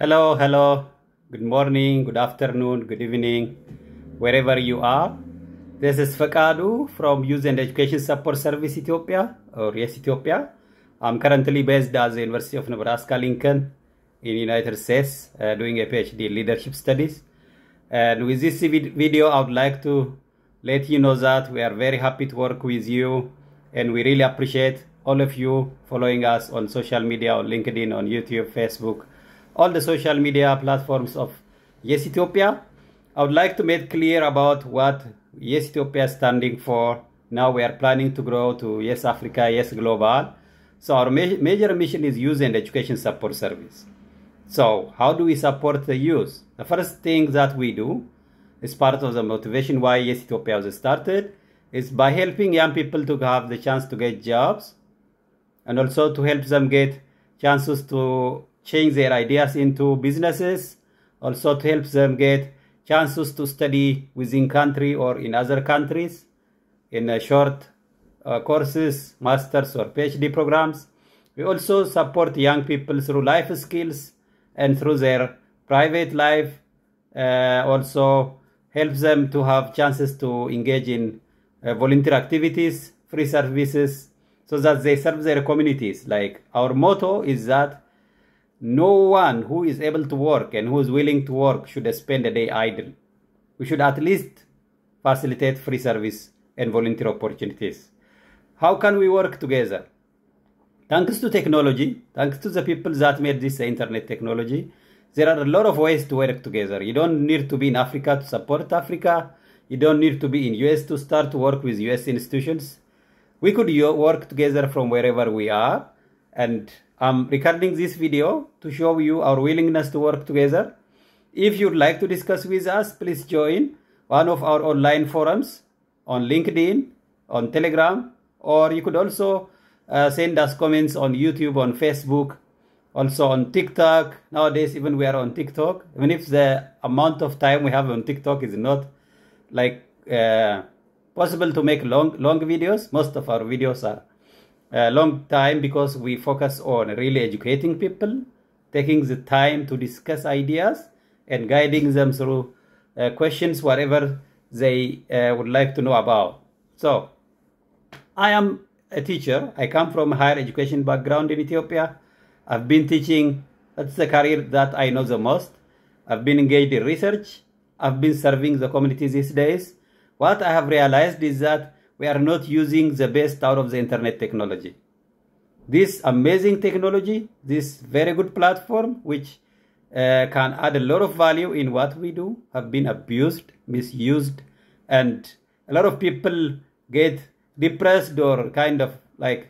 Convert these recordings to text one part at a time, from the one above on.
Hello, hello. Good morning, good afternoon, good evening, wherever you are. This is Fakadu from Youth and Education Support Service Ethiopia, or Yes Ethiopia. I'm currently based at the University of Nebraska Lincoln in United States, uh, doing a PhD in leadership studies. And with this vid- video, I would like to let you know that we are very happy to work with you, and we really appreciate all of you following us on social media, on LinkedIn, on YouTube, Facebook, all the social media platforms of Yes Ethiopia. I would like to make clear about what Yes Ethiopia is standing for. Now we are planning to grow to Yes Africa, Yes Global. So our ma- major mission is youth and education support service. So how do we support the youth? The first thing that we do is part of the motivation why Yes Ethiopia was started is by helping young people to have the chance to get jobs and also to help them get chances to change their ideas into businesses also to help them get chances to study within country or in other countries. In a short uh, courses masters or phd programs. We also support young people through life skills and through their private life uh, also help them to have chances to engage in uh, volunteer activities free services so that they serve their communities. Like our motto is that no one who is able to work and who is willing to work should spend a day idle. We should at least facilitate free service and volunteer opportunities. How can we work together? Thanks to technology, thanks to the people that made this internet technology, there are a lot of ways to work together. You don't need to be in Africa to support Africa. You don't need to be in US to start to work with US institutions. We could work together from wherever we are and I'm recording this video to show you our willingness to work together. If you'd like to discuss with us, please join one of our online forums on LinkedIn, on Telegram, or you could also uh, send us comments on YouTube, on Facebook, also on TikTok. Nowadays, even we are on TikTok. Even if the amount of time we have on TikTok is not like uh, possible to make long long videos, most of our videos are a long time because we focus on really educating people, taking the time to discuss ideas and guiding them through uh, questions, whatever they uh, would like to know about. So, I am a teacher. I come from a higher education background in Ethiopia. I've been teaching. That's the career that I know the most. I've been engaged in research. I've been serving the community these days. What I have realized is that we are not using the best out of the internet technology. This amazing technology, this very good platform, which uh, can add a lot of value in what we do, have been abused, misused, and a lot of people get depressed or kind of like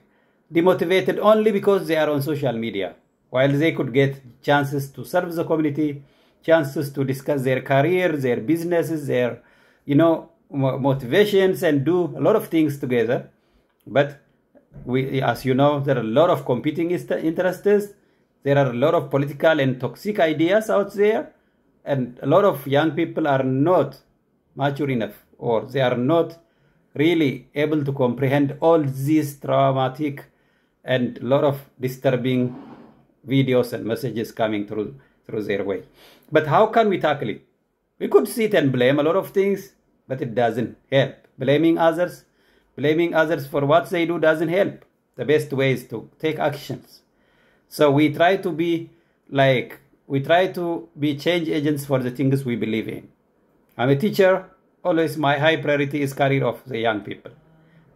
demotivated only because they are on social media, while they could get chances to serve the community, chances to discuss their career, their businesses, their, you know, motivations and do a lot of things together. But we, as you know, there are a lot of competing interests. There are a lot of political and toxic ideas out there, and a lot of young people are not mature enough, or they are not really able to comprehend all these traumatic and a lot of disturbing videos and messages coming through through their way. But how can we tackle it? We could sit and blame a lot of things, but it doesn't help. Blaming others, blaming others for what they do doesn't help. The best way is to take actions. So we try to be like, we try to be change agents for the things we believe in. I'm a teacher. Always my high priority is career of the young people,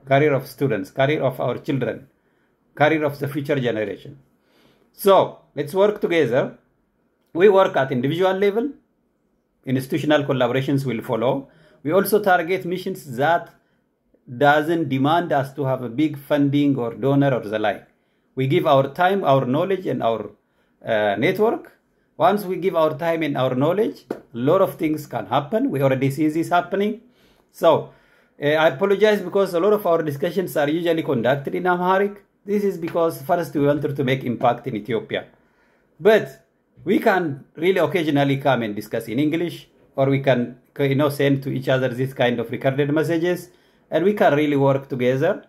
career of students, career of our children, career of the future generation. So let's work together. We work at individual level. Institutional collaborations will follow we also target missions that doesn't demand us to have a big funding or donor or the like. We give our time our knowledge and our uh, network. Once we give our time and our knowledge a lot of things can happen. We already see this happening. So uh, i apologize because a lot of our discussions are usually conducted in amharic. This is because first we wanted to make impact in ethiopia. But we can really occasionally come and discuss in english or we can you know send to each other this kind of recorded messages and we can really work together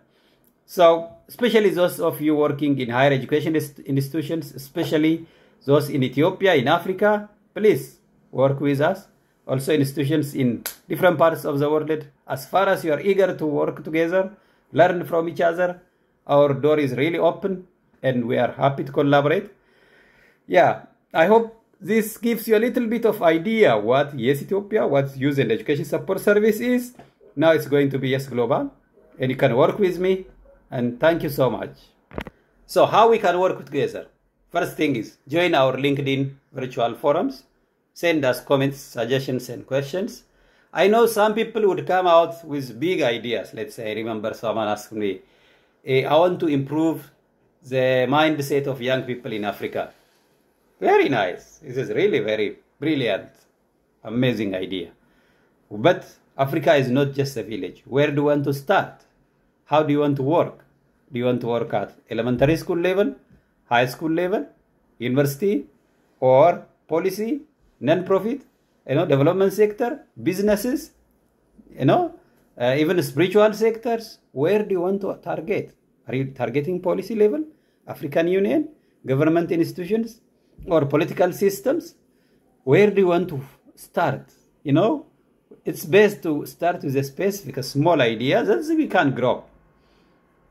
so especially those of you working in higher education institutions especially those in Ethiopia, in Africa, please work with us. Also, institutions in different parts of the world, as far as you are eager to work together, learn from each other, our door is really open and we are happy to collaborate. Yeah, I hope this gives you a little bit of idea what Yes Ethiopia, what Youth and Education Support Service is. Now it's going to be Yes Global, and you can work with me. And thank you so much. So how we can work together? First thing is join our LinkedIn virtual forums. Send us comments, suggestions, and questions. I know some people would come out with big ideas. Let's say I remember someone asked me, eh, I want to improve the mindset of young people in Africa. Very nice. This is really very brilliant, amazing idea. But Africa is not just a village. Where do you want to start? How do you want to work? Do you want to work at elementary school level, high school level, university, or policy, non-profit, you know, development sector, businesses, you know, uh, even spiritual sectors? Where do you want to target? Are you targeting policy level, African Union, government institutions, or political systems? Where do you want to start? You know, it's best to start with a specific, small idea that we can grow.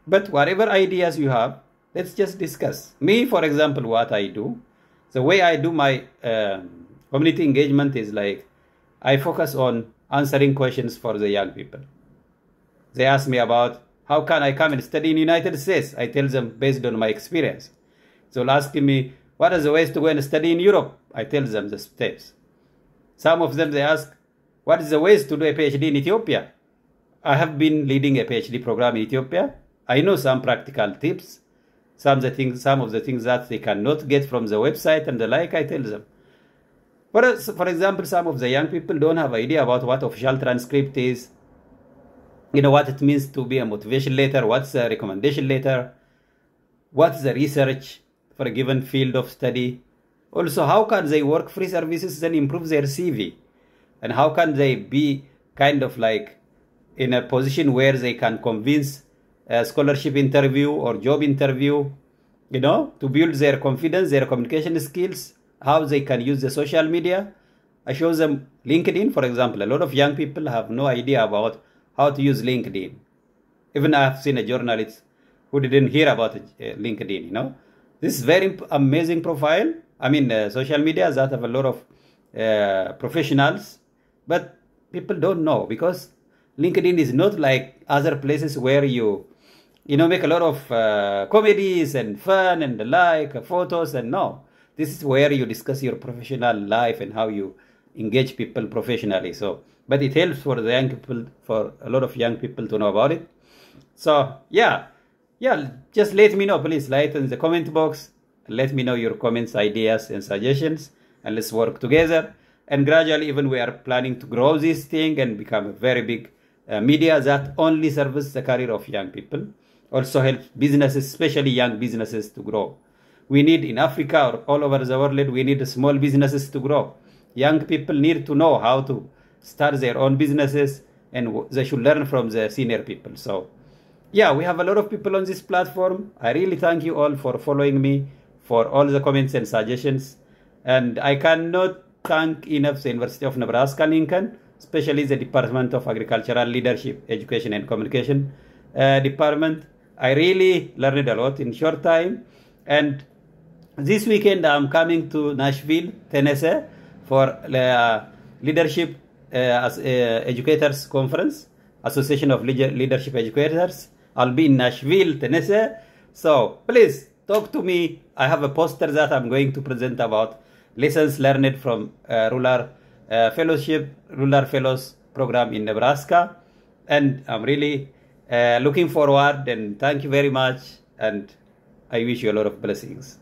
But whatever ideas you have, let's just discuss. Me, for example, what I do, the way I do my um, community engagement is like I focus on answering questions for the young people. They ask me about how can I come and study in United States. I tell them based on my experience. So they'll ask me what are the ways to go and study in Europe. I tell them the steps. Some of them they ask what is the ways to do a PhD in Ethiopia. I have been leading a PhD program in Ethiopia. I know some practical tips, some the things, some of the things that they cannot get from the website and the like. I tell them. For, for example, some of the young people don't have idea about what official transcript is. You know what it means to be a motivation letter, what's a recommendation letter, what's the research for a given field of study. Also, how can they work free services and improve their CV? And how can they be kind of like in a position where they can convince a scholarship interview or job interview, you know, to build their confidence, their communication skills, how they can use the social media. I show them LinkedIn, for example. A lot of young people have no idea about how to use LinkedIn. Even I have seen a journalist who didn't hear about uh, LinkedIn, you know. This is very amazing profile. I mean, uh, social media that have a lot of uh, professionals, but people don't know because LinkedIn is not like other places where you, you know, make a lot of uh, comedies and fun and the like, photos and no. This is where you discuss your professional life and how you engage people professionally. So, but it helps for the young people, for a lot of young people to know about it. So, yeah, yeah, just let me know, please. Write in the comment box. Let me know your comments, ideas, and suggestions, and let's work together. And gradually, even we are planning to grow this thing and become a very big uh, media that only serves the career of young people. Also helps businesses, especially young businesses, to grow. We need in Africa or all over the world, we need small businesses to grow. Young people need to know how to start their own businesses, and they should learn from the senior people. So yeah, we have a lot of people on this platform. I really thank you all for following me, for all the comments and suggestions. And I cannot thank enough the University of Nebraska Lincoln, especially the Department of Agricultural Leadership, Education and Communication uh, Department. I really learned a lot in short time. And this weekend I'm coming to Nashville, Tennessee for uh, Leadership uh, as, Educators Conference, Association of Leadership Educators. I'll be in Nashville, Tennessee. So please talk to me. I have a poster that I'm going to present about lessons learned from uh, rural uh, fellowship, rural fellows program in Nebraska. And I'm really uh, looking forward and thank you very much. And I wish you a lot of blessings.